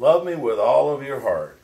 Love me with all of your heart.